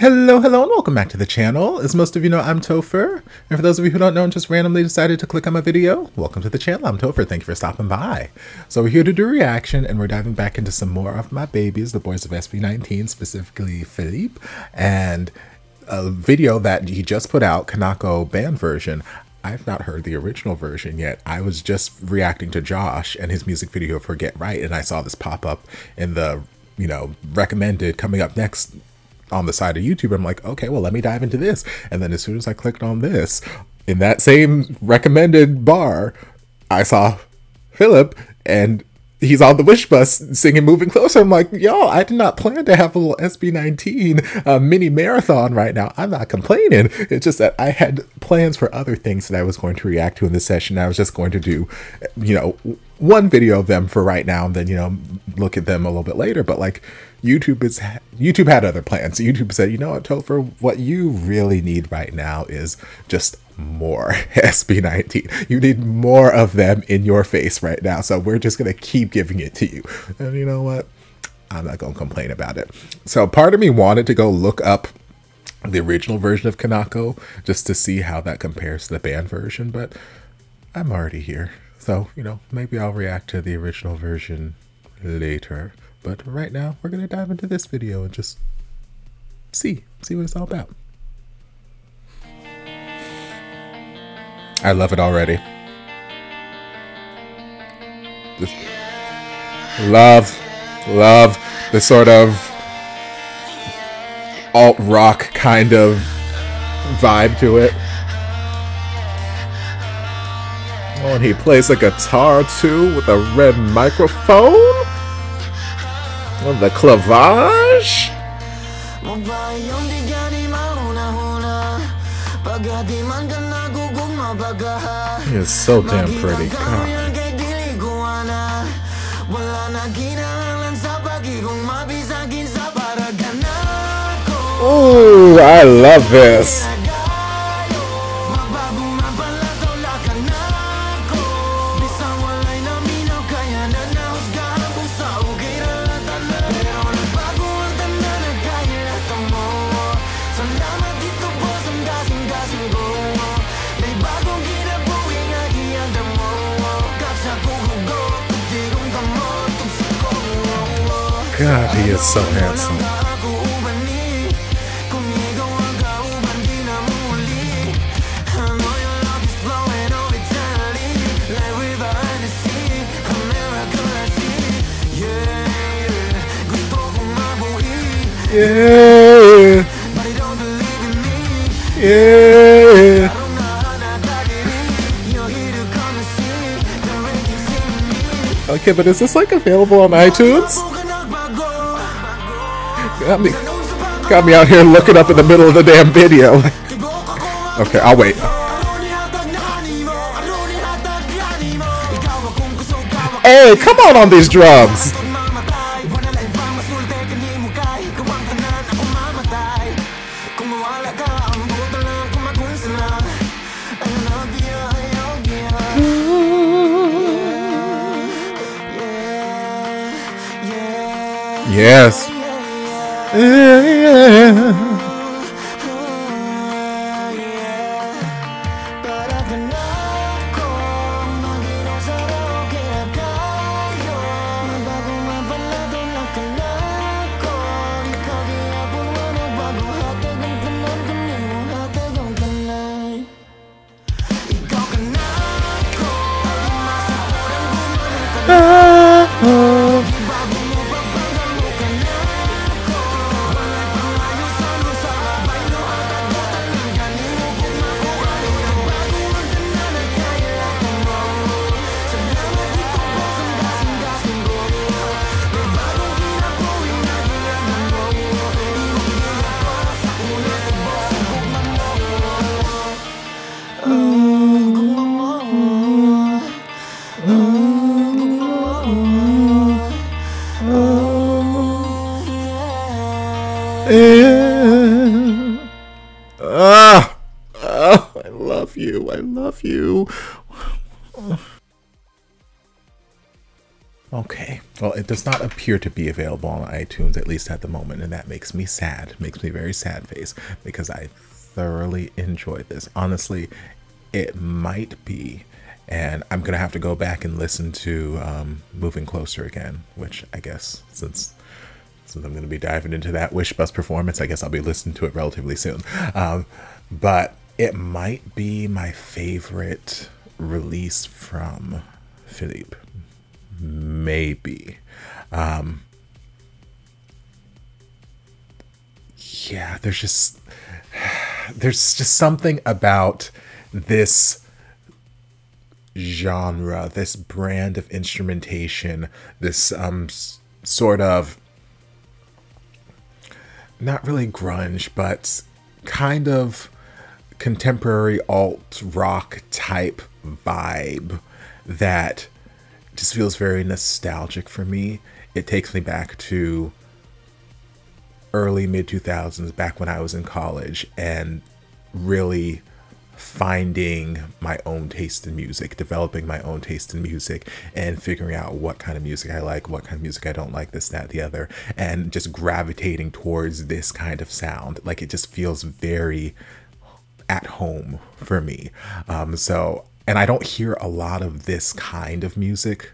Hello, hello, and welcome back to the channel. As most of you know, I'm Topher. And for those of you who don't know and just randomly decided to click on my video, welcome to the channel. I'm Topher. Thank you for stopping by. So we're here to do reaction, and we're diving back into some more of my babies, the boys of SB19, specifically Felip, and a video that he just put out, Kanako band version. I've not heard the original version yet. I was just reacting to Josh and his music video for Get Right, and I saw this pop up in the, you know, recommended coming up next on the side of YouTube. I'm like, okay, well, let me dive into this. And then as soon as I clicked on this, in that same recommended bar, I saw Felip and he's on the wish bus singing moving closer i'm like yo i did not plan to have a little sb19 uh, mini marathon right now i'm not complaining it's just that i had plans for other things that i was going to react to in this session i was just going to do you know one video of them for right now and then you know look at them a little bit later but like youtube is youtube had other plans youtube said you know what topher what you really need right now is just more SB19. You need more of them in your face right now. So we're just going to keep giving it to you. And you know what? I'm not going to complain about it. So part of me wanted to go look up the original version of Kanako just to see how that compares to the band version, but I'm already here. So, you know, maybe I'll react to the original version later. But right now, we're going to dive into this video and just see, see what it's all about. I love it already. Just love, love the sort of alt rock kind of vibe to it. Oh, and he plays a guitar too with a red microphone. The clavage. He is so damn pretty. God. Ooh, I love this. God, he is so handsome. Yeah. Yeah. Okay, but is this like available on iTunes? Got me, got me out here looking up in the middle of the damn video. okay, I'll wait. Hey, come on on these drums! Yes. Yeah. I love you. Okay, well, it does not appear to be available on iTunes, at least at the moment, and that makes me sad. Makes me very sad face because I thoroughly enjoyed this. Honestly, it might be, and I'm gonna have to go back and listen to um, "Moving Closer" again, which I guess since since I'm gonna be diving into that Wish Bus performance, I guess I'll be listening to it relatively soon. Um, but it might be my favorite release from Felip maybe. Um, yeah, there's just there's just something about this genre, this brand of instrumentation, this um sort of not really grunge, but kind of contemporary alt rock type vibe that just feels very nostalgic for me. It takes me back to early mid 2000s, back when I was in college, and really finding my own taste in music, developing my own taste in music, and figuring out what kind of music I like, what kind of music I don't like, this, that, the other, and just gravitating towards this kind of sound. Like it just feels very home for me. Um, so and I don't hear a lot of this kind of music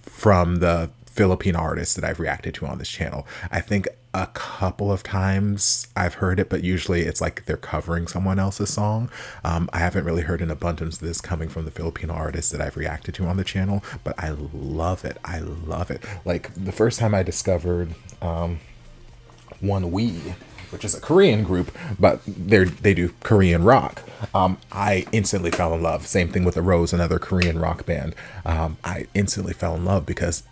from the Philippine artists that I've reacted to on this channel. I think a couple of times I've heard it, but usually it's like they're covering someone else's song. Um, I haven't really heard an abundance of this coming from the Filipino artists that I've reacted to on the channel, but I love it. I love it. Like the first time I discovered um, ONEWE which is a Korean group, but they they do Korean rock. Um, I instantly fell in love. Same thing with the Rose, another Korean rock band. Um, I instantly fell in love because,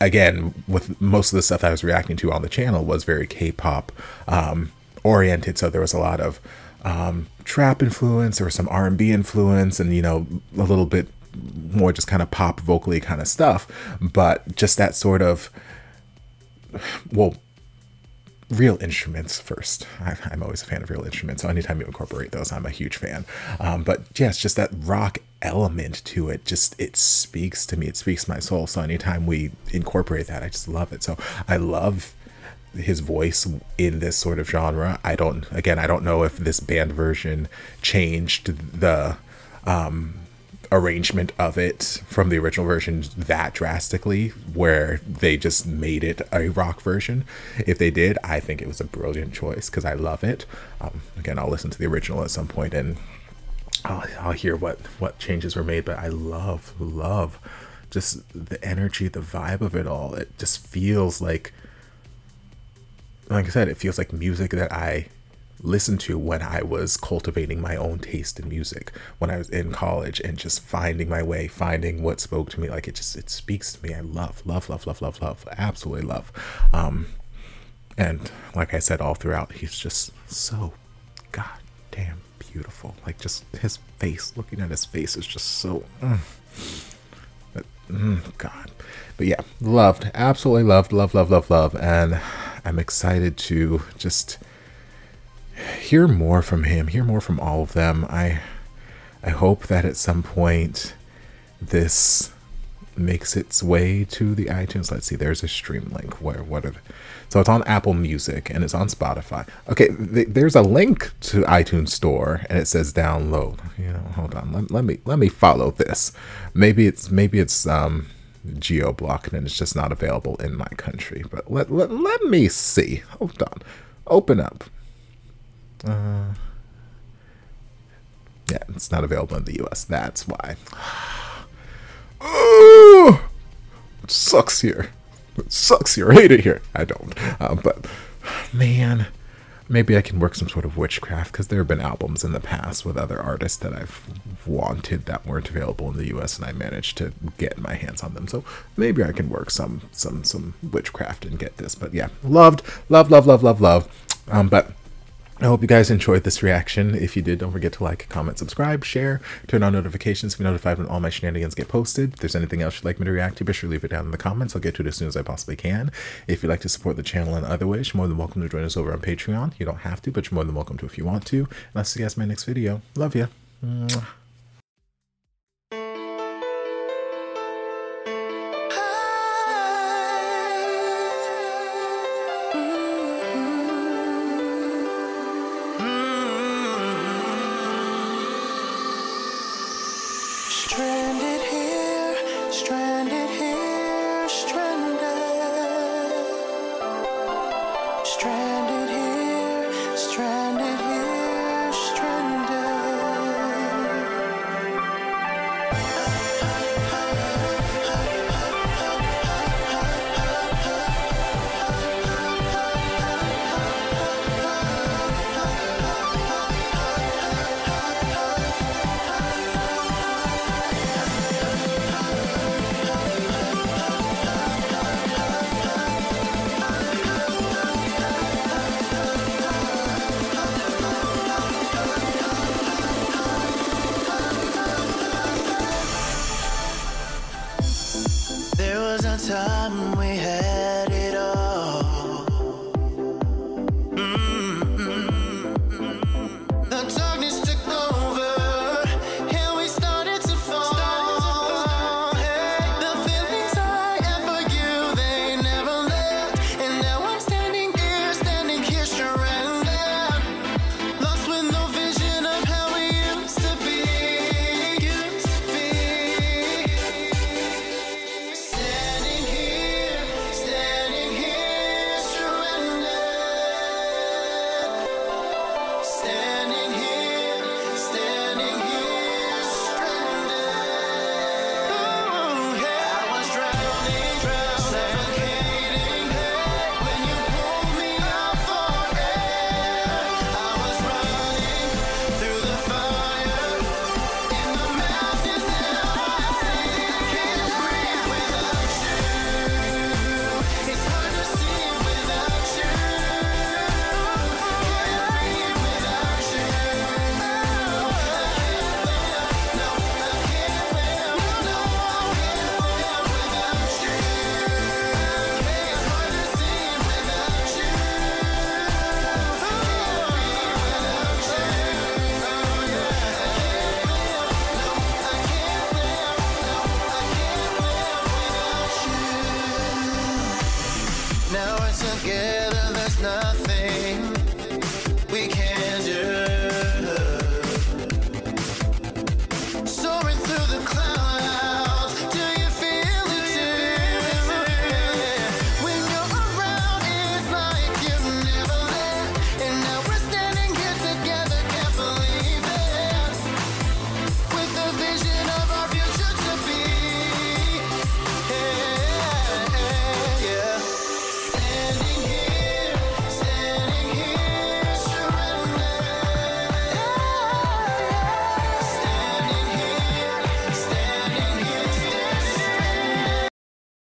again, with most of the stuff I was reacting to on the channel was very K-pop um, oriented. So there was a lot of um, trap influence, there was some R&B influence, and you know a little bit more just kind of pop vocally kind of stuff. But just that sort of well real instruments first. I, am always a fan of real instruments, so anytime you incorporate those, I'm a huge fan. Um, but yeah, just that rock element to it. Just it speaks to me. It speaks my soul. So anytime we incorporate that, I just love it. So I love his voice in this sort of genre. I don't. Again, I don't know if this band version changed the. Um, arrangement of it from the original version that drastically where they just made it a rock version. If they did i think it was a brilliant choice because i love it. Um, again i'll listen to the original at some point and I'll, I'll hear what what changes were made but i love love just the energy the vibe of it all. It just feels like like i said it feels like music that i listened to when I was cultivating my own taste in music when I was in college and just finding my way, finding what spoke to me. Like it just it speaks to me. I love, love, love, love, love, love, absolutely love. Um, and like I said all throughout, he's just so goddamn beautiful. Like just his face, looking at his face is just so. Mm, but, mm, God, but yeah, loved, absolutely loved, love, love, love, love, and I'm excited to just hear more from him, hear more from all of them. I I hope that at some point this makes its way to the iTunes. Let's see, there's a stream link. Where what are the, so it's on Apple Music and it's on Spotify. Okay, th there's a link to iTunes Store and it says download. You know, hold on. Let, let me let me follow this. Maybe it's maybe it's um geo blocked and it's just not available in my country. But let let, let me see. Hold on. Open up. Uh, yeah, it's not available in the US. That's why. oh, it sucks here. It sucks here. I hate it here. I don't. Uh, but, man, maybe I can work some sort of witchcraft because there have been albums in the past with other artists that I've wanted that weren't available in the US and I managed to get my hands on them. So maybe I can work some some some witchcraft and get this. But yeah, loved, love, love, love, love, love. Um, but I hope you guys enjoyed this reaction. If you did, don't forget to like, comment, subscribe, share, turn on notifications to be notified when all my shenanigans get posted. If there's anything else you'd like me to react to, be sure to leave it down in the comments. I'll get to it as soon as I possibly can. If you'd like to support the channel in other ways, you're more than welcome to join us over on Patreon. You don't have to, but you're more than welcome to if you want to. And I'll see you guys in my next video. Love ya. strength.